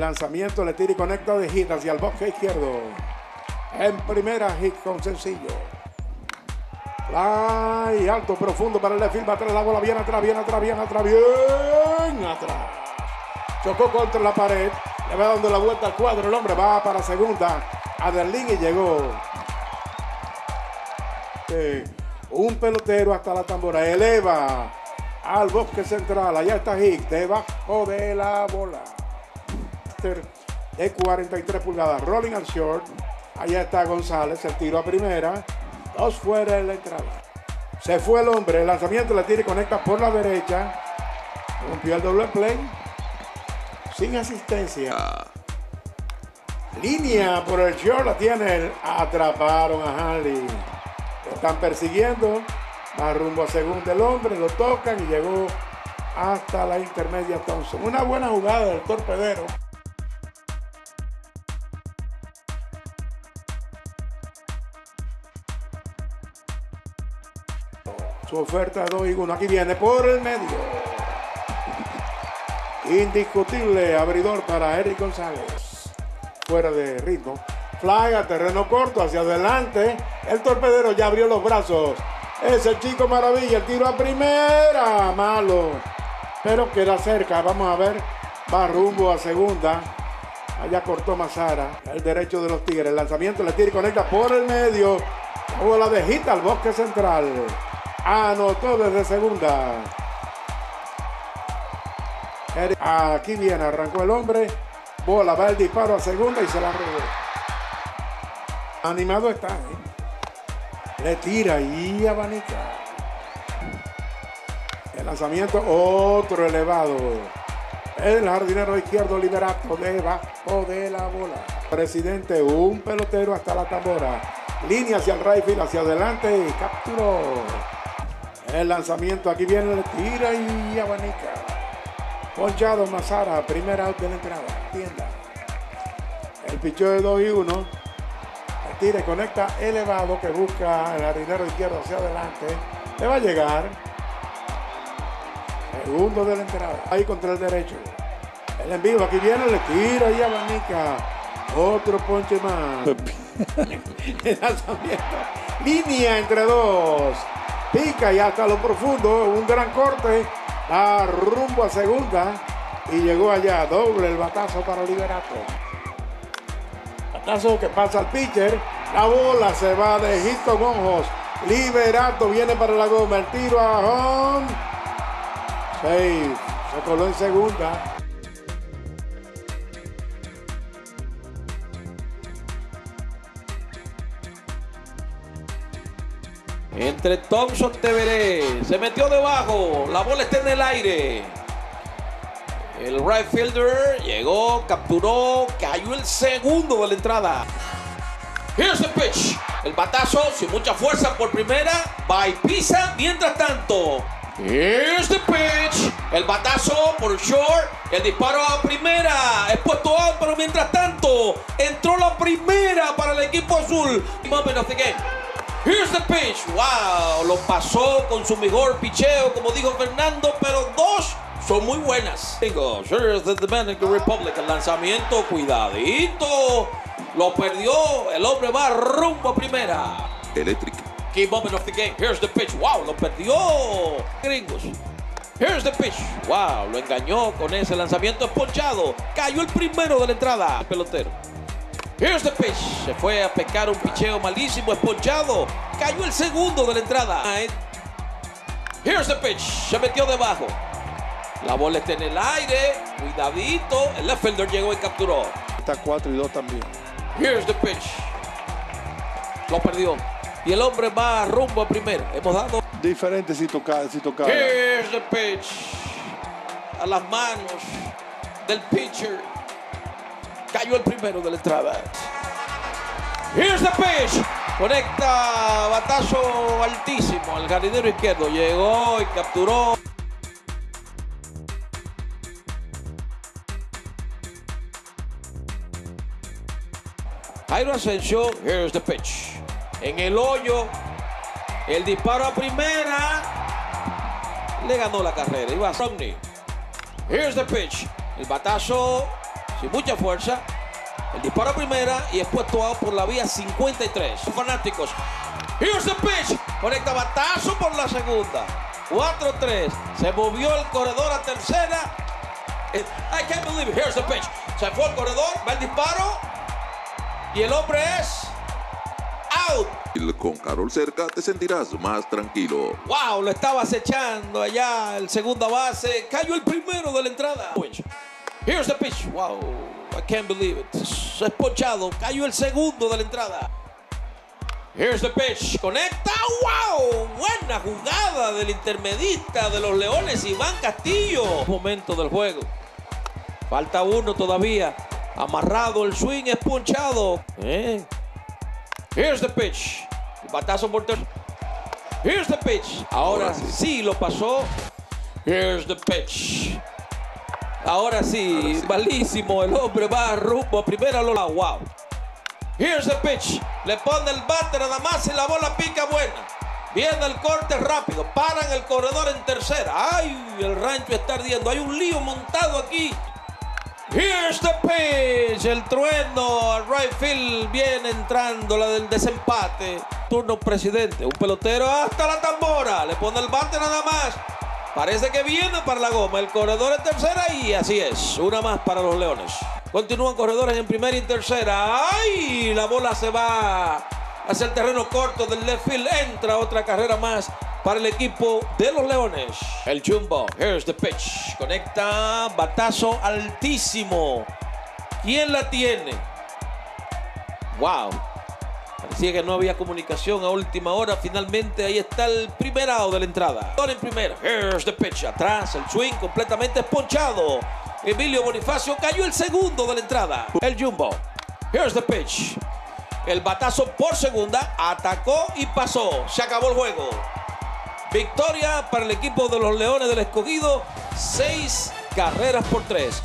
Lanzamiento le tira y conecta de hit hacia el bosque izquierdo. En primera hit con sencillo. Fly alto, profundo para el left. Va atrás la bola, bien atrás, bien atrás, bien atrás, bien atrás. Chocó contra la pared. Le va dando la vuelta al cuadro. El hombre va para segunda. Adelín y llegó. Un pelotero hasta la tambora. Eleva al bosque central. Allá está Hick, debajo de la bola. De 43 pulgadas. Rolling al short. Allá está González. El tiro a primera. Dos fuera en la entrada. Se fue el hombre. El lanzamiento le tira y conecta por la derecha. Rompió el doble play. Sin asistencia. Línea por el short. La tiene. Atraparon a Hanley. Lo están persiguiendo. Va rumbo a segundo el hombre. Lo tocan y llegó hasta la intermedia Thompson. Una buena jugada del torpedero. Su oferta de 2 y 1. Aquí viene por el medio. Indiscutible abridor para Eric González. Fuera de ritmo. Fly a terreno corto hacia adelante. El torpedero ya abrió los brazos. Es el chico maravilla. El tiro a primera. Malo. Pero queda cerca. Vamos a ver. Va rumbo a segunda. Allá cortó Mazara. El derecho de los Tigres. El lanzamiento le tira y conecta por el medio. La bola de Gita al bosque central. Anotó desde segunda. Aquí viene, arrancó el hombre. Bola, va el disparo a segunda y se la robó. Animado está, ¿eh? Le tira y abanica. El lanzamiento, otro elevado. El jardinero izquierdo liberato debajo de la bola. Presidente, un pelotero hasta la tambora. Línea hacia el right field, hacia adelante y capturó. El lanzamiento, aquí viene, le tira y abanica. Ponchado Mazara, primera out de la entrada. Tienda. El picheo de 2 y 1. Le tira y conecta elevado que busca el jardinero izquierdo hacia adelante. Le va a llegar. Segundo de la entrada. Ahí contra el derecho. El envío, aquí viene, le tira y abanica. Otro ponche más. el lanzamiento. Línea entre dos. Pica y hasta lo profundo. Un gran corte. Da rumbo a segunda. Y llegó allá. Doble el batazo para Liberato. Batazo que pasa al pitcher. La bola se va de hit con ojos. Liberato viene para la goma. El tiro a home. Safe. Se coló en segunda. Entre Thompson Teveré. Se metió debajo. La bola está en el aire. El right fielder llegó, capturó, cayó el segundo de la entrada. Here's the pitch. El batazo sin mucha fuerza por primera. Va y pisa. Mientras tanto. Here's the pitch. El batazo por short. El disparo a primera. Es puesto out, pero mientras tanto. Entró la primera para el equipo azul. Moment of the game. Here's the pitch. Wow, lo pasó con su mejor picheo, como dijo Fernando, pero dos son muy buenas. Digo, here's the Dominican Republic. El lanzamiento, cuidadito. Lo perdió. El hombre va rumbo a primera. Eléctrica. Key moment of the game. Here's the pitch. Wow, lo perdió. Gringos. Here's the pitch. Wow, lo engañó con ese lanzamiento esponchado. Cayó el primero de la entrada. El pelotero. Here's the pitch. Se fue a pecar un picheo malísimo, esponchado. Cayó el segundo de la entrada. Here's the pitch. Se metió debajo. La bola está en el aire. Cuidadito. El left fielder llegó y capturó. Está 4 y 2 también. Here's the pitch. Lo perdió. Y el hombre va rumbo a primera. Hemos dado. Diferente si toca, si toca. Here's the pitch. A las manos del pitcher. Cayó el primero de la entrada. Here's the pitch. Conecta batazo altísimo al jardinero izquierdo. Llegó y capturó. Jairo Asensio, here's the pitch. En el hoyo, el disparo a primera. Le ganó la carrera. Iba. Here's the pitch. El batazo sin mucha fuerza. El disparo a primera y es puesto por la vía 53. Fanáticos. Here's the pitch. Conecta batazo por la segunda. 4-3. Se movió el corredor a tercera. Eh, I can't believe it. Here's the pitch. Se fue el corredor, va el disparo. Y el hombre es out. Con Carol cerca te sentirás más tranquilo. Wow, lo estaba acechando allá el segunda base. Cayó el primero de la entrada. Here's the pitch. Wow, I can't believe it. Es ponchado. Cayó el segundo de la entrada. Here's the pitch. Conecta. ¡Wow! Buena jugada del intermedista de los Leones, Iván Castillo. Momento del juego. Falta uno todavía. Amarrado el swing, es punchado. Eh. Here's the pitch. Batazo por Here's the pitch. Ahora, Ahora sí. sí. lo pasó. Here's the pitch. Ahora sí, Ahora sí. malísimo. El hombre va rumbo a primera lola. Wow. Here's the pitch. Le pone el bate nada más y la bola pica buena. Viene el corte rápido. Paran el corredor en tercera. Ay, el rancho está ardiendo. Hay un lío montado aquí. Here's the pitch. El trueno al right field viene entrando la del desempate. Turno presidente. Un pelotero hasta la tambora. Le pone el bate nada más. Parece que viene para la goma. El corredor en tercera y así es. Una más para los Leones. Continúan corredores en primera y tercera. ¡Ay! La bola se va hacia el terreno corto del left field. Entra otra carrera más para el equipo de los Leones. El Jumbo. Here's the pitch. Conecta. Batazo altísimo. ¿Quién la tiene? Wow. Parecía que no había comunicación a última hora. Finalmente ahí está el primer out de la entrada. Gol en primera. Here's the pitch. Atrás el swing completamente esponchado. Emilio Bonifacio cayó el segundo de la entrada. El Jumbo. Here's the pitch. El batazo por segunda. Atacó y pasó. Se acabó el juego. Victoria para el equipo de los Leones del Escogido. Seis carreras por tres.